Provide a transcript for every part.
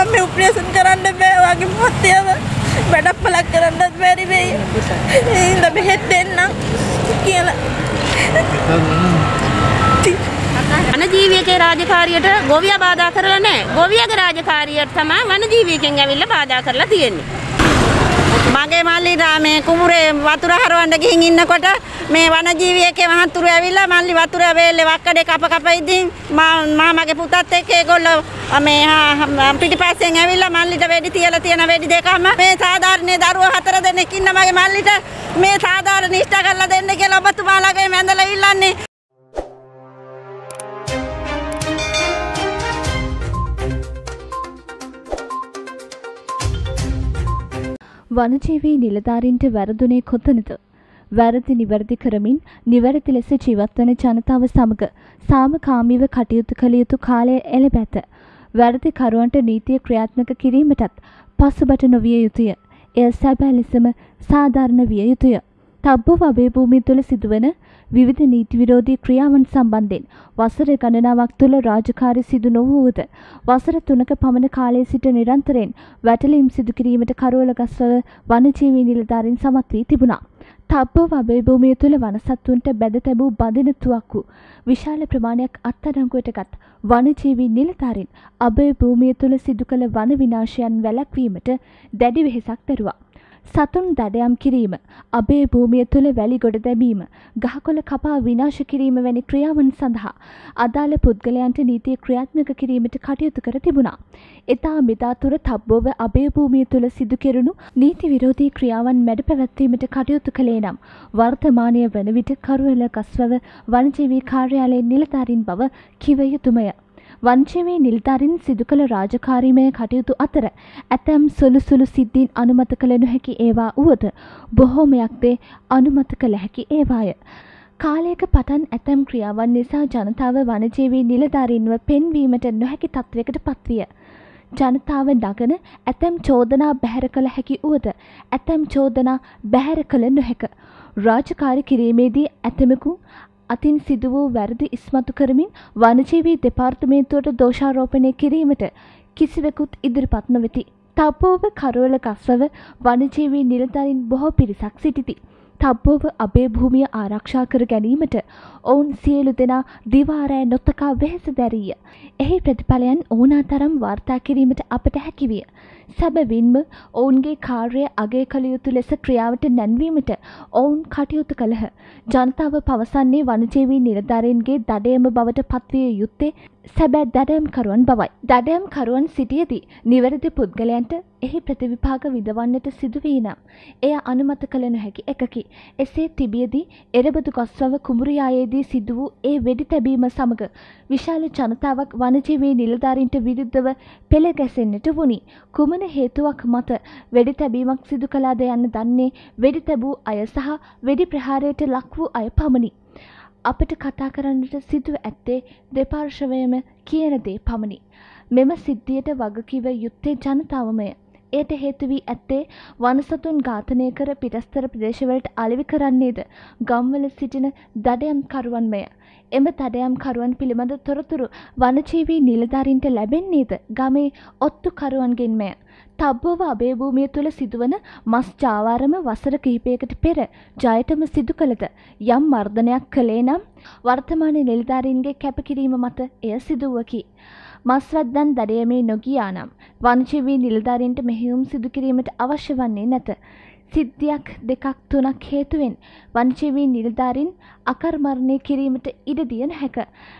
අම්ම උප්‍රේෂන් කරන්න බෑ වගේ මොහොතේව වැඩක් පලක් කරන්නත් බැරි වෙයි. ඉඳ බෙහෙත් දෙන්නම් කියලා. වනජීවියකේ රාජකාරියට ගොවියා බාධා කරලා නැහැ. ගොවියාගේ රාජකාරියට තමයි වනජීවියකෙන් ඇවිල්ලා බාධා කරලා තියෙන්නේ. මගේ මල්ලිට මේ කුඹුරේ වතුර හරවන්න ගිහින් ඉන්නකොට මේ වනජීවියකේ මහතුරු ඇවිල්ලා මල්ලි වතුර වේල්ලේ වක්කඩේ කප කප ඉදින් මා මගේ පුතත් එක්ක ඒගොල්ලෝ මේ පිටිපස්සෙන් ඇවිල්ලා මල්ලිට වෙඩි තියලා තියෙන වෙඩි දෙකම මේ සාධාරණේ දරුවෝ හතර දෙනෙක් ඉන්න මගේ මල්ලිට මේ සාධාරණ ඉෂ්ට කරලා දෙන්න කියලා ඔබතුමාලාගේ මැඳලා ඉල්ලන්නේ. වනජීවී නිලධාරීන්ට වැරදුනේ කොතනද? වැරදි නිවැරදි කරමින් නිවැරදි ලෙස ජීවත්වන ජනතාව සමග සාමකාමීව කටයුතු කළ යුතු කාලය එළඹ ඇත. වැරදි කරුවන්ට නීතිය ක්‍රියාත්මක කිරීමටත් පසුබට නොවිය යුතුය. එය සැබෑ ලෙසම සාධාරණ විය යුතුය. තබ්බව අභයභූමිය තුළ සිදුවන විවිධ නීති විරෝධී ක්‍රියාවන් සම්බන්ධයෙන් වසර ගණනාවක් තුළ රාජකාරී සිදු නොවූවද වසර තුනක පමණ කාලයේ සිට නිරන්තරයෙන් වැටලීම් සිදු කිරීමට කරවල ගස්වල වනජීවී නිලධාරීන් සමත් වී තිබුණා. තබ්බව අභයභූමිය තුළ වනසත්තුන්ට බැඳ තැබූ බදින තුවක්කු විශාල ප්‍රමාණයක් අත්අඩංගුවටගත් වනජීවී නිලධාරීන් අභයභූමිය තුළ සිදු කළ වන විනාශයන් වැළැක්වීමට දැඩි වෙහෙසක් දරුවා. සතුන් දඩයම් කිරීම, අබේ භූමිය තුළ වැලි ගොඩ දැමීම, ගහකොළ කපා විනාශ කිරීම වැනි ක්‍රියාවන් සඳහා අදාළ පුද්ගලයන්ට නීතිය ක්‍රියාත්මක කිරීමට කටයුතු කර තිබුණා. එතා මෙදා තුර තබ්බෝව අබේ භූමිය තුළ සිදු කෙරුණු නීති විරෝධී ක්‍රියාවන් මැඩ පැවැත්වීමට කටයුතු කළේ නම් වර්තමානය වන විට කරුවල කස්වව වනජීවී කාර්යාලයේ නිලධාරීන් බව කිව යුතුමය. වංචමේ නිල්ධරින් සිදු කළ රාජකාරීමය කටයුතු අතර ඇතැම් සුළු සුළු සිද්ධීන් අනුමත කළ නොහැකි ඒවා වුවද බොහෝමයක්දේ අනුමත කළ හැකි ඒවාය. කාලයක පටන් ඇතැම් ක්‍රියාවන් නිසා ජනතාව වනජීවී නිලධාරීන්ව පෙන්වීමට නොහැකි තත්ත්වයකට පත්විය. ජනතාව නගන ඇතැම් චෝදනා බැහැර කළ හැකි වුවද ඇතැම් චෝදනා බැහැර කළ නොහැක. රාජකාරි කිරීමේදී ඇතමෙකු අතින් සිදු වූ වැරදි ඉස්මතු කරමින් වනජීවී දෙපාර්තමේන්තුවට දෝෂාරෝපණය කිරීමට කිසිවෙකුත් ඉදිරිපත් නොවෙති. තබ්බෝව කරවල ගස්වව වනජීවී නිලධරින් බොහෝ පිරිසක් සිටිති. තබ්බෝව අබේ භූමිය ආරක්ෂා කර ගැනීමට ඔවුන් සියලු දෙනා දිවාරෑ නොතකා වෙහෙස දැරීය. එහි ප්‍රතිඵලයන් ඕනා තරම් වාර්තා කිරීමට අපට හැකිවිය. සැබවින්ම ඔවුන්ගේ කාර්යය අගේ කළ යුතු ලෙස ක්‍රියාවට නැන්වීමට ඔවුන් කටයුතු කළහ. ජනතාව පවසන්නේ වනජීවී නිලධාරීන්ගේ දඩයම බවට පත්විය යුත්තේ සැබෑ දඩයම්කරුවන් බවයි. දඩයම්කරුවන් සිටියදී නිවැරදි පුද්ගලයන්ට එහි ප්‍රතිවිපාක විදවන්නට සිදුවී නම් එය අනුමත කළ නොහැකි එකකි. එසේ තිබියදී එරබදු ගස්වව කුඹුරියායේදී සිදු වූ ඒ වෙඩි තැබීම සමග විශාල ජනතාවක් වනජීවී නිලධාරීන්ට විරුද්ධව පෙළ ගැසෙන්නට වුණි. කුමන හේතුවක් මත වෙඩි තැබීමක් සිදු කළාද යන්න දන්නේ වෙඩි තැබූ අය සහ වෙඩි ප්‍රහාරයට ලක් වූ අය පමණි. අපට කතා කරන්නට සිදුව ඇත්තේ දෙපාර්ශවයම කියන දේ පමණි. මෙම සිද්ධියට වගකිව යුත්තේ ජනතාවමය. එයට හේතු වී ඇත්තේ වනසතුන් ඝාතනය කර පිටස්තර ප්‍රදේශවලට අලෙවි කරන්නේද ගම්වල සිටින දඩයම්කරුවන්මය. එම දඩයම්කරුවන් පිළිබඳ තොරතුරු වනජීවී නිලධාරීන්ට ලැබෙන්නේද ගමේ ඔත්තුකරුවන්ගෙන්මය. තබ්බෝව අභයභූමිය තුළ සිදුවන මස් ජාවාරම වසර කිහිපයකට පෙර ජයටම සිදු කළද යම් මර්ධනයක් කළේ නම් වර්තමාන නිලධාරීන්ගේ කැපකිරීම මත එය සිදුවකි. මස්වැද්දන් දඩයමේ නොගියා නම් වංචිවී නිලධාරීන්ට මෙහෙයුම් සිදු කිරීමට අවශ්‍ය වන්නේ නැත. සිද්ධියක් දෙකක් තුනක් හේතුවෙන් වංචිවී නිලධාරීන් අකර්මර්ණය කිරීමට ඉඩ දිය නොහැක.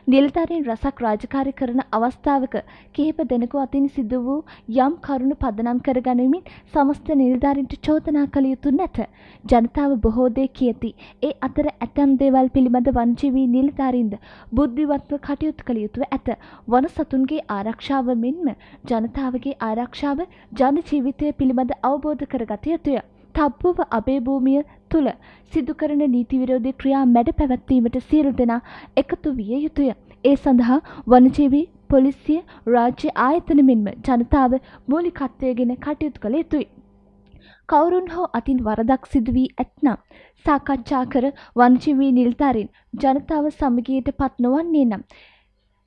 නිලධාරීන් රසක් රාජකාරී කරන අවස්ථාවක කිහිප දෙනෙකු අතින් සිදු වූ යම් කරුණු පදනම් කරගනිමින් සමස්ත නිලධාරීන්ට චෝදනා කළ යුතු නැත. ජනතාව බොහෝ දේ කියති. ඒ අතර ඇතැම් දේවල් පිළිබඳ වංචිවී නිලධාරීන්ද බුද්ධිවත්ව කටයුතු කළ යුතුව ඇත. වන සතුන්ගේ ආරක්ෂාව මෙන්ම ජනතාවගේ ආරක්ෂාව ජන ජීවිතය පිළිබඳ අවබෝධ කරගත යුතුය. තබ්බුව අබේ භූමිය තුළ සිදු කරන නීති විරෝධී ක්‍රියා මැඩ පැවැත්වීමට සියලු දෙනා එකතු විය යුතුය. ඒ සඳහා වනජීවී පොලිසිය රාජ්‍ය ආයතන මෙන්ම ජනතාව මූලිකත්වයගෙන කටයුතු කළ යුතුයි. කවුරුන් හෝ අතින් වරදක් සිදු වී ඇත්නම් සාකච්ඡා කර වංචිවී නිල්ධාරීන් ජනතාව සමගියට පත් නොවන්නේ නම්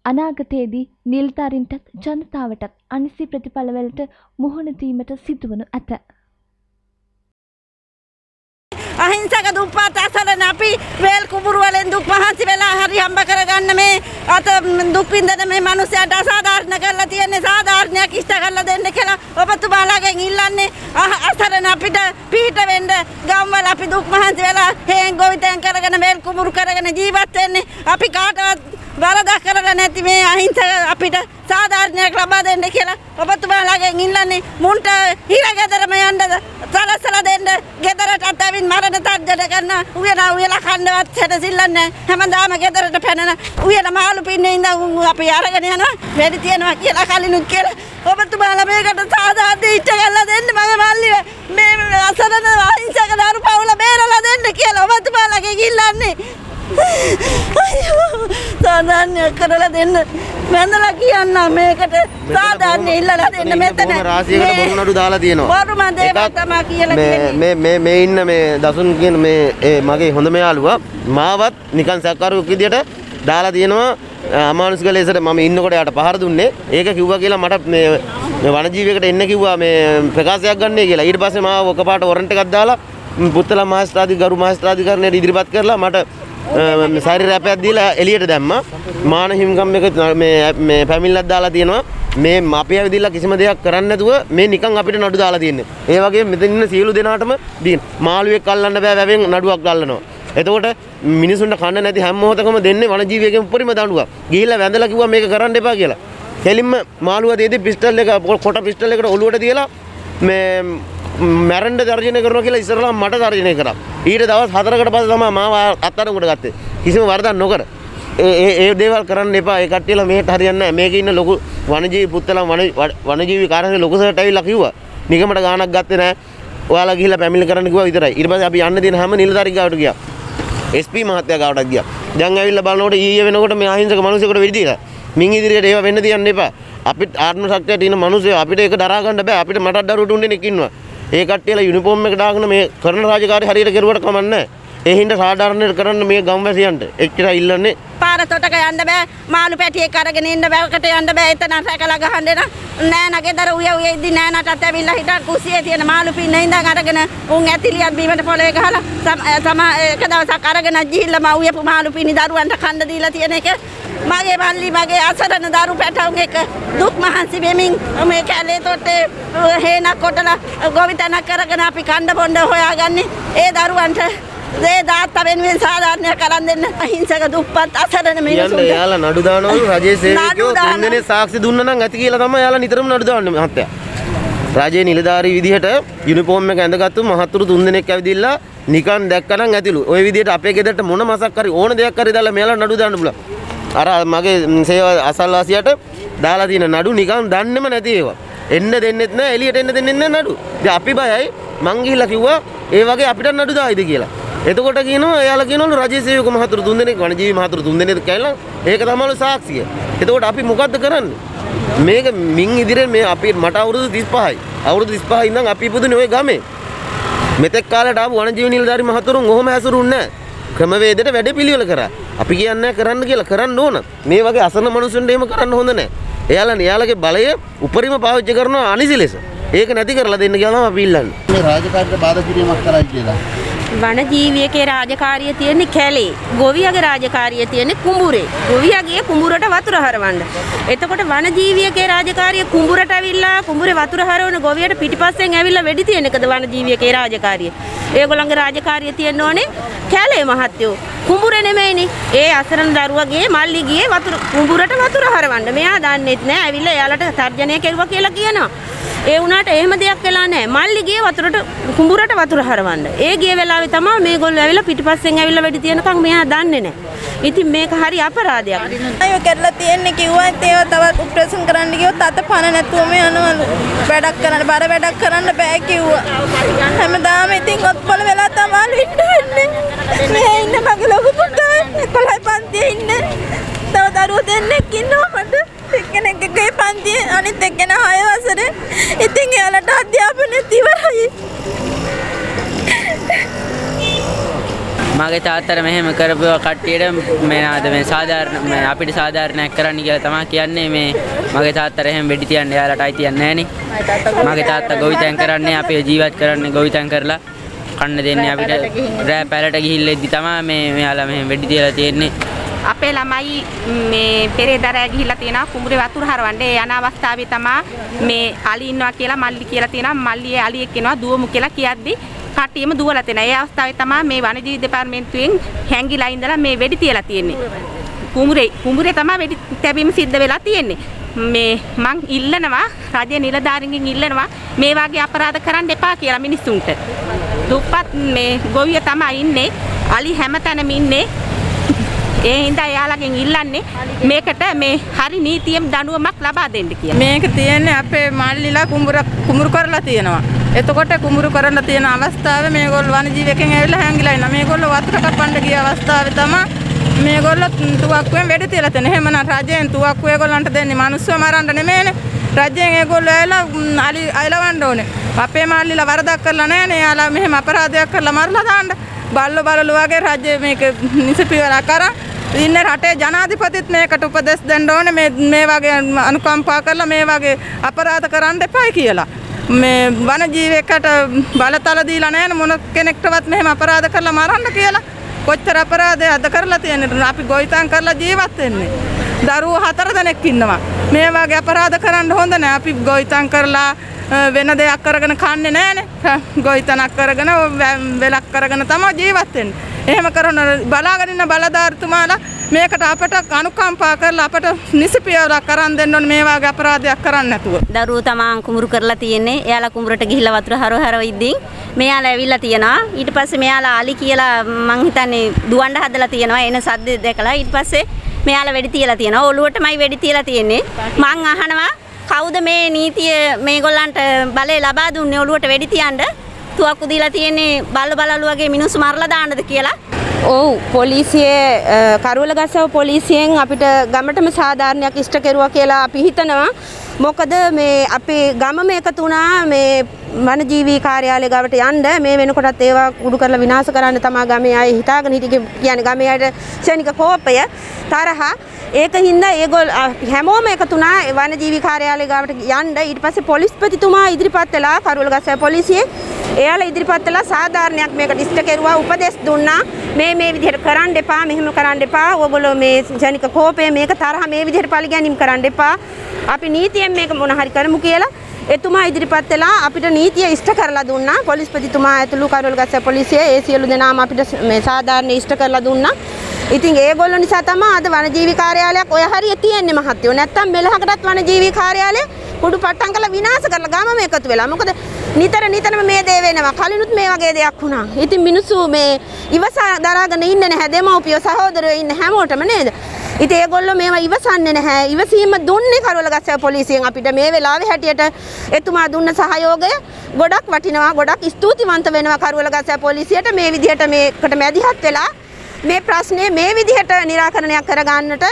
අනාගතයේදී නිලධාරීන්ටත් ජනතාවටත් අනිසි ප්‍රතිඵලවලට මුහුණ දීමට සිදුවනු ඇත. අහිංසක දුප්පත් අසරණ අපි වේල් කුඹුරු වලින් දුක් මහන්සි වෙලා හරි හම්බ කරගන්න මේ අත දුක් විඳින මේ මිනිස්සුන්ට අසාධාරණ කරලා තියෙන්නේ සාධාරණයක් ඉෂ්ට කරලා දෙන්න කියලා ඔබතුමාලාගෙන් ඉල්ලන්නේ. අහ- අසරණ අපිට පිහිට වෙන්න ගම්වල අපි දුක් මහන්සි වෙලා හේන් ගොවිතැන් කරගෙන වේල් කුඹුරු කරගෙන ජීවත් වෙන්නේ. අපි කාටවත් වරදක් කරලා නැති මේ අහිංසක අපිට සාධාරණයක් ලබා දෙන්න කියලා ඔබතුමාලාගෙන් ඉල්ලන්නේ. මුන්ට හිරගෙදරම යන්න මරණ තර්ජන කරන උයන උයලා කන්නවත් සැටසිල්ලන්නේ හැමදාම ගෙදරට පැනන. උයන මාළු පින්නේ ඉඳන් උන් අපි අරගෙන යනවා. වැඩි තියනවා කියලා කලිනුත් කියලා. ඔබතුමාලා මේකට සාධාරණ ඉෂ්ට කරලා දෙන්න මගේ මල්ලි මේ අසරණ අහිංසක දරු පවුල බේරලා දෙන්න කියලා ඔබතුමාලාගෙන් ඉල්ලන්නේ සාධාරණයක් කරලා දෙන්න වැඳලා කියන්න මේකට සාධාරණ ඉල්ලලා දෙන්න මෙතන බොහොම රාශියකට මේ- බොරු නඩු දාලා තියෙනවා. බොරු මන් දේවල් එකක් තමා කියලා මේ. මේ මේ ඉන්න මේ දසුන් කියන මේ ඒ මගේ හොඳම යාළුවා මාවත් නිකන් සැකකරුවෙක් විදියට දාලා තියෙනවා අමානුෂික ලෙසට මම ඉන්නකොට යාට පහර දුන්නේ. ඒක කිව්වා කියලා මට මේ වනජීවියකට එන්න කිව්වා මේ ප්‍රකාශයක් ගන්නයි කියලා. ඊට පස්සේ මාව ඔකපාට වොරන්ට් එකක් දාලා පුත්තල මහේස්ත්‍රාධි ගරු මහේස්ත්‍රාධිකරණයට ඉදිරිපත් කරලා මට සාරි රැපයක් දීලා එළියට දැම්මා. මාන හිමිකම් එක මේ මේ පැමිණිල්ලක් දාලා තියෙනවා. මේ අපි ඇවිදilla කිසිම දෙයක් කරන්නේ නැතුව මේ නිකන් අපිට නඩු දාලා තියෙන්නේ. ඒ වගේ මෙතන ඉන්න සියලු දෙනාටම දීන. මාළුවෙක් අල්ලන්න බෑ වැවෙන් නඩුවක් අල්ලනවා. එතකොට මිනිසුන්ට කන්න නැති හැම මොහොතකම දෙන්නේ වනජීවියෙකුගේ උපරිම දඬුවම්. ගිහිල්ලා වැඳලා කිව්වා මේක කරන්න එපා කියලා. කෙලින්ම මාළුව දෙදී පිස්ටල් එක කොට පිස්ටල් එකට ඔලුවට තියලා මේ මැරෙන්ඩ දර්ජනය කරනවා කියලා ඉස්සරලා මට දර්ජනය කරා. ඊට දවස් හතරකට පස්සේ තමයි මාව අත්අඩංගුවට ගත්තේ. කිසිම වරදක් නොකර. ඒ ඒ ඒ දේවල් කරන්න එපා. ඒ කට්ටියලා මෙහෙට හරියන්නේ නැහැ. මේකේ ඉන්න ලොකු වනජීවි පුත්තලා වන වනජීවි කාර්යාලයේ ලොකු සර්ට ඇවිල්ලා කිව්වා. නිකමට ගාණක් ගත්තේ නැහැ. ඔයාලා ගිහිල්ලා පැමිණිලි කරන්න කිව්වා විතරයි. ඊට පස්සේ අපි යන්න දෙන හැම නිලධාරි ගාවට ගියා. SP මහත්තයා ගාවටත් ගියා. දැන් ඇවිල්ලා බලනකොට ඊයේ වෙනකොට මේ අහිංසක මිනිසෙකුට වෙඩි දීලා. මින් ඉදිරියට ඒවා වෙන්න තියන්න එපා. අපිට ආත්ම ශක්තිය තියෙන මිනිස්සු අපිට ඒක දරා ගන්න බෑ. අපිට මටත් දරුවෝ තුන් දෙනෙක් ඉන්නවා. ඒ කට්ටියලා යුනිෆෝම් එක දාගෙන මේ කරන රාජකාරී හරියට කරුවට කමන්නේ නැහැ. ඒ හින්දා සාධාරණයට කරන්න මේ ගම්වැසියන්ට. එච්චර ඉල්ලන්නේ. පාර තොටක යන්න බෑ. මාළු පැටියෙක් අරගෙන ඉන්න බෑකට යන්න බෑ. එතන රැකලා ගහන්න එන නෑ නගේදර උය උය ඉදි නෑ නටත් ඇවිල්ලා හිටන් කුසියේ තියෙන මාළු පින්න ඉඳන් අරගෙන උන් ඇතිලියක් බීමට පොළවේ ගහලා සම- සම එක දවසක් අරගෙන ගිහිල්ලා මා උයපු මාළු පිනි දරුවන්ට කන්න දීලා තියෙන එක. මගේ මල්ලි මගේ අසරණ දරු පැටවුන් එක. දුක් මහන්සි වෙමින් මේ කැලේ තොටේ හේනක් කොටලා ගොවිතැනක් කරගෙන අපි කණ්ඩ බොණ්ඩ හොයාගන්නේ. ඒ දරුවන්ට ඒ දාත්තා වෙනුවෙන් සාධාරණයක් කරන් දෙන්න අහිංසක දුප්පත් අසරණ කියන්න මිනිසුන්ට එයාලා නඩු දානවලු රජයේ සේවකයෝ නඩු දානවා. තුන් දෙනේ සාක්ෂි දුන්න නම් ඇති කියලා තමයි එයාලා නිතරම නඩු දාන්නේ මහත්තයා. රජයේ නිලධාරී විදිහට යුනිෆෝම් එක ඇඳගත්තු මහතුරු තුන් දෙනෙක් ඇවිදිලා නිකන් දැක්කනම් ඇතිලු. ওই විදිහට අපේ ගෙදරට මොන මසක් හරි ඕන දෙයක් හරි දාලා මෙයාලා නඩු දාන්න පුළුවන්. අර මගේ සේව අසල්වාසියට දාලා තියෙන නඩු නිකන් දන්නේම නැති ඒවා. එන්න දෙන්නෙත් නැහැ එළියට එන්න දෙන්නෙත් නැහැ නඩු. ඉතින් අපි බයයි මං ගිහිල්ලා කිව්වා ඒ වගේ අපිට නඩු දායිද කියලා. එතකොට කියනවා එයාලා කියනවලු රජයේ සේවක මහතුරු තුන් දෙනෙක් වනජීවි මහතුරු තුන් දෙනෙක් කියලා ඒක තමයිලු සාක්ෂිය. එතකොට අපි මොකද්ද කරන්නේ? මේක මින් ඉදිරියෙන් මේ අපි මට අවුරුදු 35යි. අවුරුදු 35 ඉඳන් අපි ඉපදුනේ ওই ගමේ. මෙතෙක් කාලයට ආපු වනජීවි නිලධාරි මහතුරුන් ඔහොම ඇසුරුන්නේ නැහැ. ක්‍රමවේදයට වැඩ පිළිවෙල කරා. අපි කියන්නේ කරන්න කියලා කරන්න ඕන. මේ වගේ අසරණ මිනිසුන්ට එහෙම කරන්න හොඳ නැහැ. එයාලා එයාලගේ බලය උපරිම පාවිච්චි කරනවා අනිසි ලෙස. ඒක නැති කරලා දෙන්න කියලා තමයි අපි ඉල්ලන්නේ. මේ රාජකාරියට බාධා කිරීමක් කරයි කියලා. වන ජීවියකේ රාජකාරිය තියෙන්නේ කැලේ. ගොවියගේ රාජකාරිය තියෙන්නේ කුඹුරේ. ගොවියගේ කුඹුරට වතුර හරවන්න. එතකොට වන ජීවියකේ රාජකාරිය කුඹුරට ඇවිල්ලා කුඹුරේ වතුර හරවන ගොවියට පිටිපස්සෙන් ඇවිල්ලා වෙඩි තියෙන එකද වන ජීවියකේ රාජකාරිය. ඒගොල්ලන්ගේ රාජකාරිය තියෙන්න ඕනේ කැලේ මහත්තයෝ. කුඹුරේ නෙමෙයිනේ. ඒ අසරණ දරුවගේ මල්ලි ගියේ වතුර කුඹුරට වතුර හරවන්න. මෙයා දන්නෙත් නෑ. ඇවිල්ලා එයාලට තර්ජනය කෙරුවා කියලා කියනවා. ඒ වුණාට එහෙම දෙයක් වෙලා නැහැ. මල්ලි ගියේ වතුරට කුඹුරට වතුර හරවන්න. ඒ ගිය වෙලාවේ තමයි මේගොල්ලෝ ඇවිල්ලා පිටිපස්සෙන් ඇවිල්ලා වෙඩි තියනකම් මෙයා දන්නේ නැහැ. ඉතින් මේක හරි අපරාධයක්. අයෝ කරලා තියෙන්නේ කිව්වා ඒව තවත් ඔපරේෂන් කරන්න ගියොත් අත පන නැතුවම යනවලු. වැඩක් කරන්න බර වැඩක් කරන්න බෑ කිව්වා. හැමදාම ඉතින් ඔත්පල වෙලා තමයි ඉන්න වෙන්නේ. මේ ඉන්න මගේ ලොකු පුතා 11 පන්තියේ ඉන්නේ. තව දරුවෝ දෙන්නෙක් ඉන්නවා මට. එක්කෙනෙක් එකේ පන්තියේ අනිත් එක්කෙනා 6 වසරේ. ඉතින් එයාලට අධ්‍යාපනය ඉවරයි. මගේ තාත්තර මෙහෙම කරපුව කට්ටියට මේ ආද මේ සාධාරණ මේ අපිට සාධාරණයක් කරන්න කියලා තමයි කියන්නේ මේ මගේ තාත්තර එහෙම වෙඩි තියන්න එයාලට අයිතියක් නැහැ මගේ තාත්තා ගොවිතැන් කරන්නේ අපේ ජීවත් කරන්නේ ගොවිතැන් කරලා කන්න දෙන්නේ අපිට රෑ පැලට ගිහිල්ලා ඉද්දි තමයි මේ මෙයාලා මෙහෙම වෙඩි තියලා තියෙන්නේ අපේ ළමයි මේ පෙරේදරෑ ගිහිල්ලා තියෙනවා කුඹුරේ වතුර හරවන්න. ඒ යන අවස්ථාවේ තමයි මේ අලි ඉන්නවා කියලා මල්ලි කියලා තියෙනවා. මල්ලියේ අලියෙක් එනවා දුවමු කියලා කියද්දි කට්ටියම දුවලා තියෙනවා. ඒ අවස්ථාවේ තමයි මේ වනජීවි දෙපාර්තමේන්තුවෙන් හැංගිලා ඉඳලා මේ වෙඩි තියලා තියෙන්නේ. කුඹුරේ කුඹුරේ තමයි වෙඩි තැබීම සිද්ධ වෙලා තියෙන්නේ. මේ මං ඉල්ලනවා රජයේ නිලධාරීන්ගෙන් ඉල්ලනවා මේ වගේ අපරාධ කරන්න එපා කියලා මිනිස්සුන්ට. දුප්පත් මේ ගොවිය තමයි ඉන්නේ. අලි හැමතැනම ඉන්නේ. ඒ හින්දා එයාලගෙන් ඉල්ලන්නේ මේකට මේ හරි නීතියෙන් දඬුවමක් ලබා දෙන්න කියලා. මේක තියෙන්නේ අපේ මල්ලිලා කුඹුර කුඹුරු කරලා තියෙනවා. එතකොට කුඹුරු කරලා තියෙන අවස්ථාවේ මේගොල්ලෝ වනජීවකෙන් ඇවිල්ලා හැංගිලා ඉන්නවා. මේගොල්ලෝ වතුර කපන්න ගිය අවස්ථාවේ තමයි මේගොල්ලෝ තුවක්කුවෙන් වෙඩි තියලා තියෙන. එහෙමනම් රජයෙන් තුවක්කුව ඒගොල්ලන්ට දෙන්නේ මිනිස්සු මරන්න නෙමෙයිනේ. රජයෙන් ඒගොල්ලෝ ඇවිල්ලා ම්, අලි අයලවන්න ඕනේ. අපේ මල්ලිලා වරදක් කරලා නැහනේ. යාලා මෙහෙම අපරාධයක් කරලා මරලා දාන්න. බල්ලෝ බලලු වගේ රජය මේක නිසපිවලා කරා ඉන්න රටේ ජනාධිපතිත් මේකට උපදෙස් දෙන්න ඕනේ මේ මේ වගේ අනුකම්පා කරලා මේ වගේ අපරාධ කරන්න එපායි කියලා. මේ වනජීවයකට බලතල දීලා නැහැ මොන කෙනෙක්ටවත් මෙහෙම අපරාධ කරලා මරන්න කියලා. කොච්චර අපරාධය අද කරලා තියෙන්නේ අපි ගොවිතැන් කරලා ජීවත් වෙන්නේ. දරුවෝ හතර දෙනෙක් ඉන්නවා. මේ වගේ අපරාධ කරන්න හොඳ නැහැ. අපි ගොවිතැන් කරලා අ, වෙන දෙයක් කරගෙන කන්නේ නැහනේ. ගොවිතැනක් කරගෙන වැ- වෙලක් කරගෙන තමයි ජීවත් වෙන්නේ. එහෙම කරන බලාගෙන ඉන්න බලධාරීතුමාලා මේකට අපට අනුකම්පා කරලා අපට නිසිපියවරක් කරන් දෙන්න ඕනේ මේ වගේ අපරාධයක් කරන්න නැතුව. දරුවෝ තමන් කුඹුරු කරලා තියෙන්නේ. එයාලා කුඹුරට ගිහිල්ලා වතුර හරව හරව ඉද්දින් මෙයාලා ඇවිල්ලා තියෙනවා. ඊට පස්සේ මෙයාලා අලි කියලා මං හිතන්නේ දුවන්න හදලා තියෙනවා. එන සද්ද දැකලා ඊට පස්සේ මෙයාලා වෙඩි තියලා තියෙනවා. ඔළුවටමයි වෙඩි තියලා තියෙන්නේ. මං අහනවා කවුද මේ නීතිය මේගොල්ලන්ට බලය ලබා දුන්නේ ඔළුවට වෙඩි තියන්න? තුවක්කු දීලා තියෙන්නේ බල්ල බලලු වගේ මිනිස්සු මරලා දාන්නද කියලා? ඔව් පොලිසියේ කරුවලගස්සව පොලිසියෙන් අපිට ගමටම සාධාරණයක් ඉෂ්ට කෙරුවා කියලා අපි හිතනවා. මොකද මේ අපේ ගමම එකතු වුණා මේ වනජීවී කාර්යාලය ගාවට යන්න මේ වෙනකොටත් ඒවා කුඩු කරලා විනාශ කරන්න තමා ගමේ අය හිතාගෙන හිටියේ කියන්නේ ගමේ අයට ක්ෂණික කෝපය තරහ ඒක හින්දා ඒගොල්ල හැමෝම එකතු වුණා වනජීවී කාර්යාලය ගාවට යන්න ඊට පස්සේ පොලිස්පතිතුමා ඉදිරිපත් වෙලා කරුවලගස්සව පොලිසියේ එයාලා ඉදිරිපත් වෙලා සාධාරණයක් මේකට ඉෂ්ට කෙරුවා උපදෙස් දුන්නා. මේ මේ විදිහට කරන්න එපා මෙහෙම කරන්න එපා. ඕගොල්ලෝ මේ ජනික කෝපය මේක තරහ මේ විදිහට පරිගැනීම් කරන්න එපා. අපි නීතියෙන් මේක මොන හරි කරමු කියලා එතුමා ඉදිරිපත් වෙලා අපිට නීතිය ඉෂ්ට කරලා දුන්නා. පොලිස්පතිතුමා ඇතුළු කරුවල්ගස්ස පොලිසිය ඒ සියලු දෙනාම අපිට මේ සාධාරණ ඉෂ්ට කරලා දුන්නා. ඉතින් ඒගොල්ලෝ නිසා තමයි අද වනජීවි කාර්යාලයක් ඔය හරිය තියෙන්නේ මහත්තයෝ. නැත්තම් මෙලහකටත් වනජීවි කාර්යාලය කුඩු පට්ටම් කරලා විනාශ කරලා ගමම එකතු වෙලා. මොකද නිතර නිතරම මේ දේ වෙනවා. කලිනුත් මේ වගේ දෙයක් වුණා. ඉතින් මිනිස්සු මේ ඉවසා දරාගෙන ඉන්නේ නැහැ. දෙමව්පියෝ සහෝදරයෝ ඉන්න හැමෝටම නේද? ඉතින් ඒගොල්ලෝ මේවා ඉවසන්නේ නැහැ. ඉවසීම දුන්නේ කරවලගස්සව පොලිසියෙන්. අපිට මේ වෙලාවේ හැටියට එතුමා දුන්න සහයෝගය ගොඩක් වටිනවා ගොඩක් ස්තුතිවන්ත වෙනවා කරවලගස්සව පොලිසියට. මේ විදිහට මේකට මැදිහත් වෙලා මේ ප්‍රශ්නේ මේ විදිහට निराකරණයක් කරගන්නට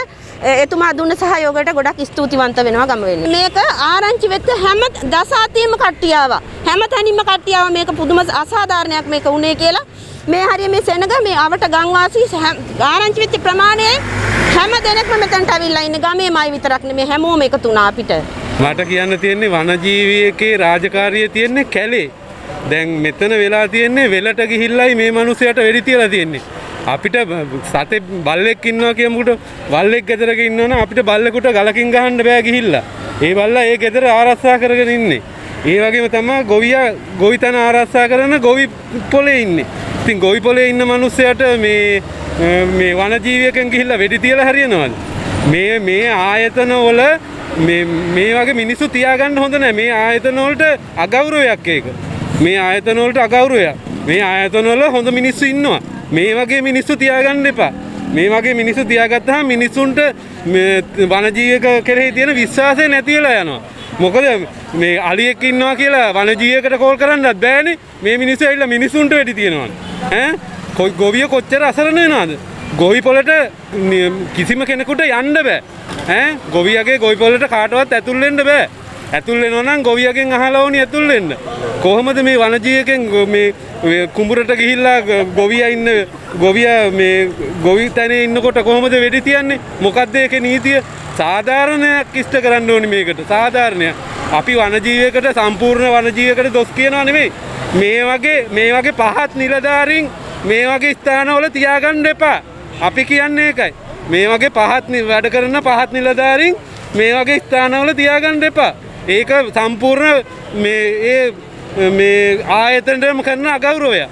එතුමා දුන්න සහයෝගයට ගොඩක් ස්තුතිවන්ත වෙනවා ගම වෙන්නේ. මේක ආරංචි වෙච්ච හැම දසාතියම කට්ටිය ආවා. හැම තැනින්ම කට්ටිය ආවා මේක පුදුම අසාධාරණයක් මේක උනේ කියලා. මේ හරිය මේ සෙනග මේ අවට ගම්වාසී හැම- ආරංචි වෙච්ච ප්‍රමාණය හැම දෙනෙක්ම මෙතනට අවිල්ලා ඉන්නේ ගමේමයි විතරක් නෙමෙයි හැමෝම එකතු වුණා අපිට. මට කියන්න තියෙන්නේ වනජීවියකේ රාජකාරිය තියෙන්නේ කැලේ. දැන් මෙතන වෙලා තියෙන්නේ වෙලට ගිහිල්ලයි මේ මිනිහයාට වෙඩි තියලා තියෙන්නේ. අපිට සතේ බල්ලෙක් ඉන්නවා කියමුකට බල්ලෙක් ගෙදරක ඉන්නවනම් අපිට බල්ලෙකුට ගලකින් ගහන්න බෑ ගිහිල්ලා. ඒ බල්ලා ඒ ගෙදර ආරක්ෂා කරගෙන ඉන්නේ. ඒ වගේම තමයි ගොවියා ගොවිතැන ආරක්ෂා කරන ගොවි පොලේ ඉන්නේ. ඉතින් ගොවි පොලේ ඉන්න මිනිස්සයාට මේ මේ වනජීවියකෙන් ගිහිල්ලා වෙඩි තියලා හරියනවද? මේ මේ ආයතන වල මේ මේ වගේ මිනිස්සු තියාගන්න හොඳ නැහැ. මේ ආයතන වලට අගෞරවයක් ඒක. මේ ආයතන වලට අගෞරවයක්. මේ ආයතන වල හොඳ මිනිස්සු ඉන්නවා. මේ වගේ මිනිස්සු තියාගන්න එපා. මේ වගේ මිනිස්සු තියාගත්තාම මිනිස්සුන්ට මේ වනජීවක කෙරෙහි තියෙන විශ්වාසය නැති වෙලා යනවා. මොකද මේ අලියෙක් ඉන්නවා කියලා වනජීවයකට කෝල් කරන්නත් බෑනේ. මේ මිනිස්සු ඇවිල්ලා මිනිස්සුන්ට වෙඩි තියනවා. ඈ කොයි ගොවිය කොච්චර අසරණ වෙනවද? ගොවි පොලට නිය- කිසිම කෙනෙකුට යන්න බෑ. ඈ ගොවියගේ ගොවි පොලට කාටවත් ඇතුල් වෙන්න බෑ. ඇතුල් වෙනවා නම් ගොවියගෙන් අහලා ඕනි ඇතුල් වෙන්න. කොහොමද මේ වනජීවකෙන් ගො- මේ ඔය කුඹුරට ගිහිල්ලා ග- ගොවියා ඉන්න ගොවියා මේ ගොවි තැනේ ඉන්නකොට කොහොමද වෙඩි තියන්නේ? මොකද්ද ඒකේ නීතිය? සාධාරණයක් ඉෂ්ට කරන්න ඕනි මේකට. සාධාරණයක්. අපි වනජීවයකට සම්පූර්ණ වනජීවයකට දොස් කියනවා නෙමෙයි. මේ වගේ මේ වගේ පහත් නිලධාරීන් මේ වගේ ස්ථානවල තියාගන්න එපා. අපි කියන්නේ ඒකයි. මේ වගේ පහත් නි- වැඩ කරන පහත් නිලධාරීන් මේ වගේ ස්ථානවල තියාගන්න එපා. ඒක සම්පූර්ණ මේ ඒ මේ ආයතනටම කරන අගෞරවයක්.